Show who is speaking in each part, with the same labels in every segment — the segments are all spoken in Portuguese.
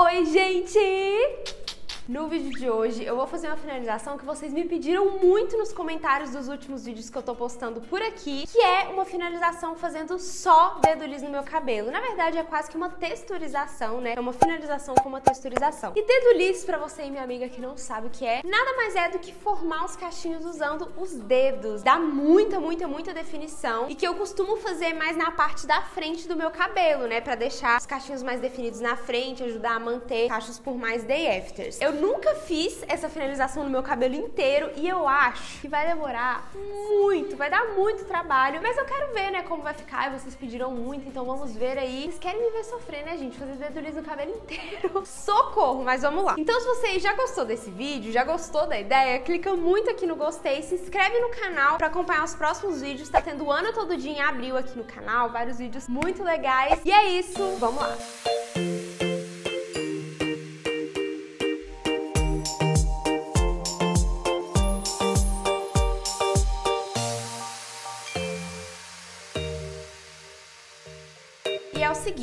Speaker 1: Oi, gente! No vídeo de hoje eu vou fazer uma finalização que vocês me pediram muito nos comentários dos últimos vídeos que eu tô postando por aqui, que é uma finalização fazendo só dedo liso no meu cabelo. Na verdade é quase que uma texturização, né? É uma finalização com uma texturização. E dedo liso, pra você e minha amiga que não sabe o que é, nada mais é do que formar os cachinhos usando os dedos. Dá muita, muita, muita definição e que eu costumo fazer mais na parte da frente do meu cabelo, né? Pra deixar os cachinhos mais definidos na frente, ajudar a manter cachos por mais day afters. Eu nunca fiz essa finalização no meu cabelo inteiro e eu acho que vai demorar muito, vai dar muito trabalho, mas eu quero ver, né, como vai ficar e vocês pediram muito, então vamos ver aí. Vocês querem me ver sofrer, né, gente? Fazer dedo no cabelo inteiro. Socorro, mas vamos lá. Então, se você já gostou desse vídeo, já gostou da ideia, clica muito aqui no gostei, se inscreve no canal para acompanhar os próximos vídeos. Tá tendo o ano todo dia em abril aqui no canal, vários vídeos muito legais. E é isso, vamos lá.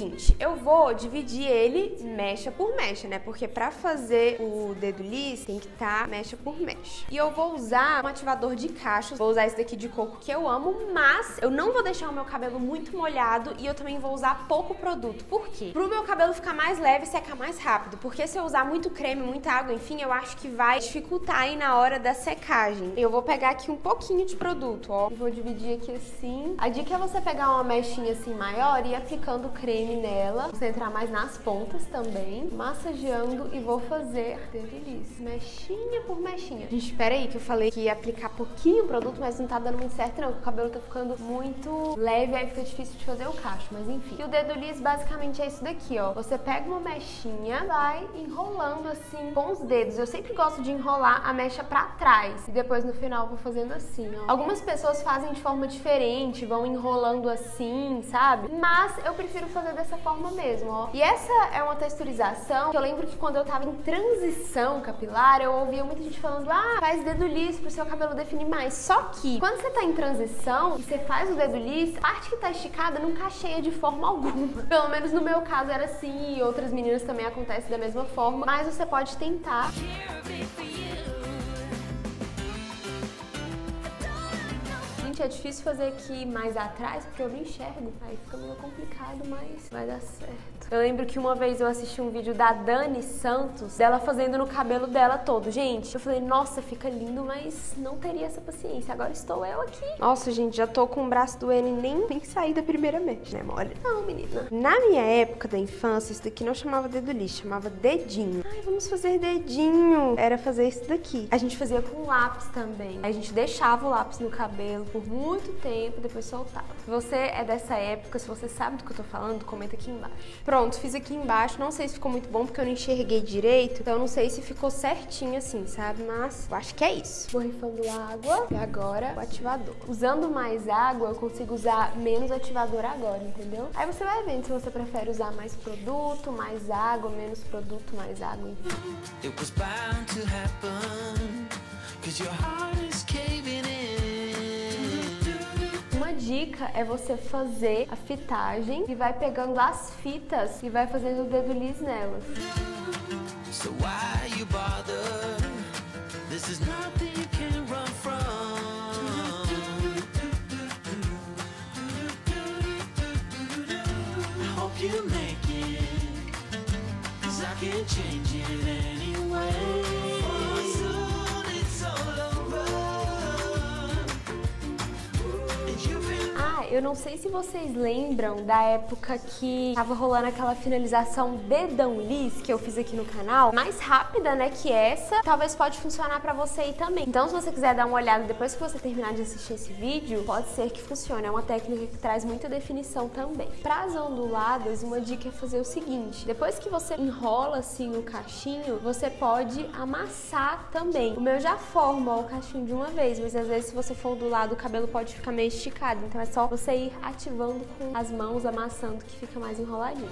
Speaker 1: Seguinte, eu vou dividir ele mecha por mecha, né? Porque pra fazer o dedo liso tem que estar tá mecha por mecha. E eu vou usar um ativador de cachos, vou usar esse daqui de coco que eu amo, mas eu não vou deixar o meu cabelo muito molhado e eu também vou usar pouco produto. Por quê? Pro meu cabelo ficar mais leve e secar mais rápido, porque se eu usar muito creme, muita água, enfim, eu acho que vai dificultar aí na hora da secagem. Eu vou pegar aqui um pouquinho de produto, ó. vou dividir aqui assim. A dica é você pegar uma mechinha assim maior e ir aplicando passando creme nela, concentrar mais nas pontas também, massageando e vou fazer delícia, mechinha por mechinha. Gente, espera aí que eu falei que ia aplicar pouquinho produto, mas não tá dando muito certo não, o cabelo tá ficando muito leve, aí fica difícil de fazer o cacho, mas enfim. E o dedo liso basicamente é isso daqui, ó. Você pega uma mechinha, vai enrolando assim com os dedos. Eu sempre gosto de enrolar a mecha pra trás e depois no final vou fazendo assim, ó. Algumas pessoas fazem de forma diferente, vão enrolando assim, sabe? Mas eu prefiro fazer dessa forma mesmo, ó. E essa é uma texturização que eu lembro que quando eu tava em transição capilar, eu ouvia muita gente falando, ah, faz dedo liso pro seu cabelo definir mais. Só que, quando você tá em transição e você faz o dedo liso, a parte que tá esticada não cacheia de forma alguma. Pelo menos no meu caso era assim, e outras meninas também acontece da mesma forma, mas você pode tentar. Gente, é difícil fazer aqui mais atrás, porque eu não enxergo. Aí fica meio complicado, mas vai dar certo. Eu lembro que uma vez eu assisti um vídeo da Dani Santos, dela fazendo no cabelo dela todo. Gente, eu falei, nossa, fica lindo, mas não teria essa paciência. Agora estou eu aqui. Nossa, gente, já tô com o braço doendo e nem, nem sair da primeira mecha, né, mole? Não, menina. Na minha época da infância, isso daqui não chamava dedo lixo, chamava dedinho. Ai, vamos fazer dedinho. Era fazer isso daqui. A gente fazia com lápis também. A gente deixava o lápis no cabelo por muito tempo, depois soltava. Se você é dessa época, se você sabe do que eu tô falando, comenta aqui embaixo. Pronto, fiz aqui embaixo. Não sei se ficou muito bom porque eu não enxerguei direito. Então não sei se ficou certinho assim, sabe? Mas eu acho que é isso. Borrifando água e agora o ativador. Usando mais água, eu consigo usar menos ativador agora, entendeu? Aí você vai vendo se você prefere usar mais produto, mais água, menos produto, mais água, enfim. It was bound to happen, cause your heart dica é você fazer a fitagem e vai pegando as fitas e vai fazendo o dedo liso nelas. So eu não sei se vocês lembram da época que tava rolando aquela finalização dedão lis que eu fiz aqui no canal, mais rápida, né, que essa, talvez pode funcionar pra você aí também. Então, se você quiser dar uma olhada depois que você terminar de assistir esse vídeo, pode ser que funcione. É uma técnica que traz muita definição também. Para as onduladas, uma dica é fazer o seguinte, depois que você enrola assim o cachinho, você pode amassar também. O meu já forma o cachinho de uma vez, mas às vezes se você for ondulado, o cabelo pode ficar meio esticado. Então é só você você ir ativando com as mãos, amassando, que fica mais enroladinho.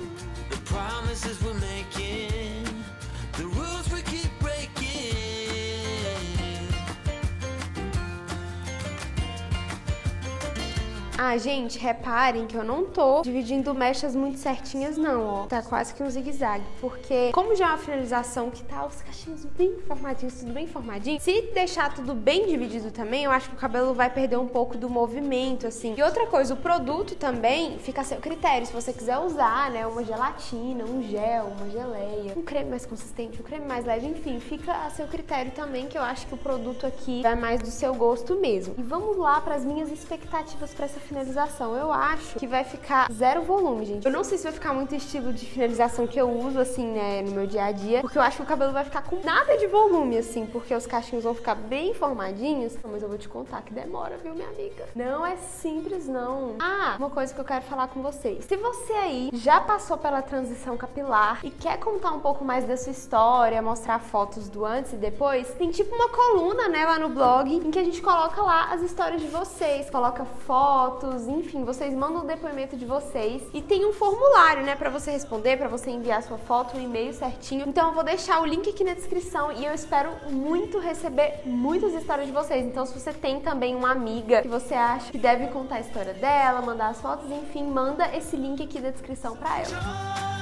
Speaker 1: Ah, gente, reparem que eu não tô dividindo mechas muito certinhas não, ó. Tá quase que um zigue-zague, porque como já é uma finalização que tá os cachinhos bem formadinhos, tudo bem formadinho, se deixar tudo bem dividido também, eu acho que o cabelo vai perder um pouco do movimento, assim. E outra coisa, o produto também fica a seu critério, se você quiser usar, né, uma gelatina, um gel, uma geleia, um creme mais consistente, um creme mais leve, enfim, fica a seu critério também, que eu acho que o produto aqui vai mais do seu gosto mesmo. E vamos lá para as minhas expectativas para essa finalização. Eu acho que vai ficar zero volume, gente. Eu não sei se vai ficar muito estilo de finalização que eu uso, assim, né, no meu dia a dia, porque eu acho que o cabelo vai ficar com nada de volume, assim, porque os cachinhos vão ficar bem formadinhos. Mas eu vou te contar que demora, viu, minha amiga? Não é simples, não. Ah, uma coisa que eu quero falar com vocês. Se você aí já passou pela transição capilar e quer contar um pouco mais da sua história, mostrar fotos do antes e depois, tem tipo uma coluna, né, lá no blog, em que a gente coloca lá as histórias de vocês, coloca fotos, enfim, vocês mandam o depoimento de vocês e tem um formulário, né, para você responder, para você enviar sua foto, um e-mail certinho. Então eu vou deixar o link aqui na descrição e eu espero muito receber muitas histórias de vocês. Então se você tem também uma amiga que você acha que deve contar a história dela, mandar as fotos, enfim, manda esse link aqui da descrição para ela.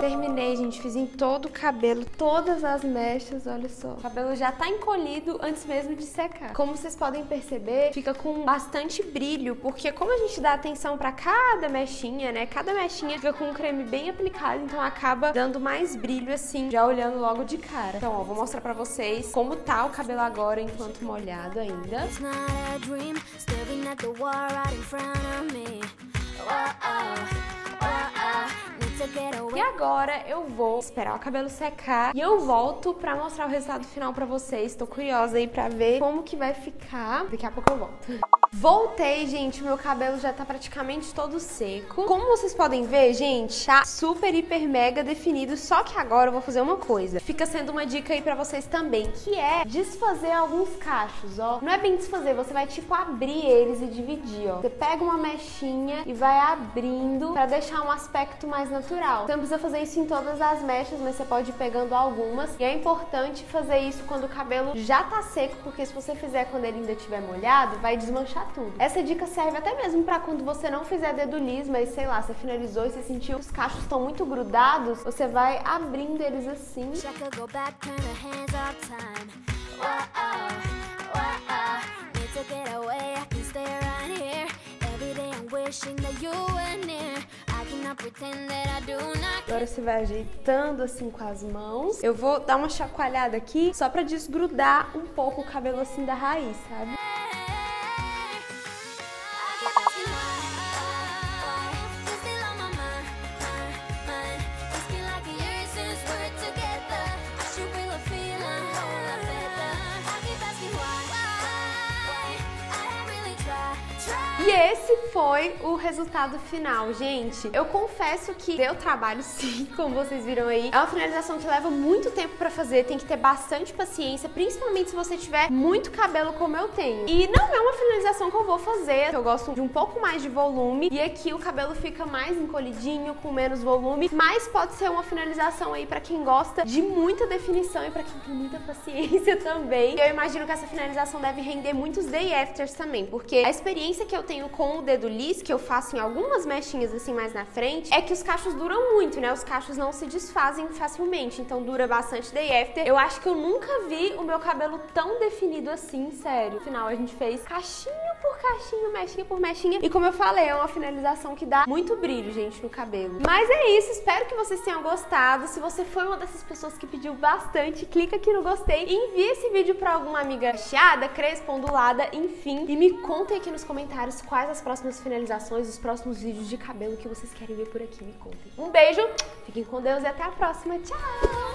Speaker 1: Terminei, gente. Fiz em todo o cabelo, todas as mechas, olha só. O cabelo já tá encolhido antes mesmo de secar. Como vocês podem perceber, fica com bastante brilho, porque como a gente dá atenção pra cada mechinha, né? Cada mechinha fica com um creme bem aplicado, então acaba dando mais brilho assim, já olhando logo de cara. Então, ó, vou mostrar pra vocês como tá o cabelo agora enquanto molhado ainda. It's E agora eu vou esperar o cabelo secar e eu volto pra mostrar o resultado final pra vocês. Tô curiosa aí pra ver como que vai ficar. Daqui a pouco eu volto. Voltei, gente, meu cabelo já tá praticamente todo seco. Como vocês podem ver, gente, tá super, hiper, mega definido, só que agora eu vou fazer uma coisa. Fica sendo uma dica aí pra vocês também, que é desfazer alguns cachos, ó. Não é bem desfazer, você vai, tipo, abrir eles e dividir, ó. Você pega uma mechinha e vai abrindo pra deixar um aspecto mais natural. Você não precisa fazer isso em todas as mechas, mas você pode ir pegando algumas. E é importante fazer isso quando o cabelo já tá seco, porque se você fizer quando ele ainda estiver molhado, vai desmanchar tudo. Essa dica serve até mesmo para quando você não fizer dedo liso, mas sei lá, você finalizou e você sentiu que os cachos estão muito grudados, você vai abrindo eles assim. Agora você vai ajeitando assim com as mãos. Eu vou dar uma chacoalhada aqui só pra desgrudar um pouco o cabelo assim da raiz, sabe? E esse foi o resultado final, gente. Eu confesso que deu trabalho sim, como vocês viram aí. É uma finalização que leva muito tempo pra fazer, tem que ter bastante paciência, principalmente se você tiver muito cabelo como eu tenho. E não é uma finalização que eu vou fazer, eu gosto de um pouco mais de volume e aqui o cabelo fica mais encolhidinho, com menos volume, mas pode ser uma finalização aí pra quem gosta de muita definição e pra quem tem muita paciência também. Eu imagino que essa finalização deve render muitos day afters também, porque a experiência que eu tenho tenho com o dedo lis, que eu faço em algumas mechinhas assim mais na frente, é que os cachos duram muito, né? Os cachos não se desfazem facilmente, então dura bastante day after. Eu acho que eu nunca vi o meu cabelo tão definido assim, sério. No final a gente fez cachinho por cachinho, mechinha por mechinha. E como eu falei, é uma finalização que dá muito brilho, gente, no cabelo. Mas é isso, espero que vocês tenham gostado. Se você foi uma dessas pessoas que pediu bastante, clica aqui no gostei e envie esse vídeo pra alguma amiga chiada, crespa, ondulada, enfim. E me contem aqui nos comentários quais as próximas finalizações, os próximos vídeos de cabelo que vocês querem ver por aqui, me contem. Um beijo, fiquem com Deus e até a próxima. Tchau!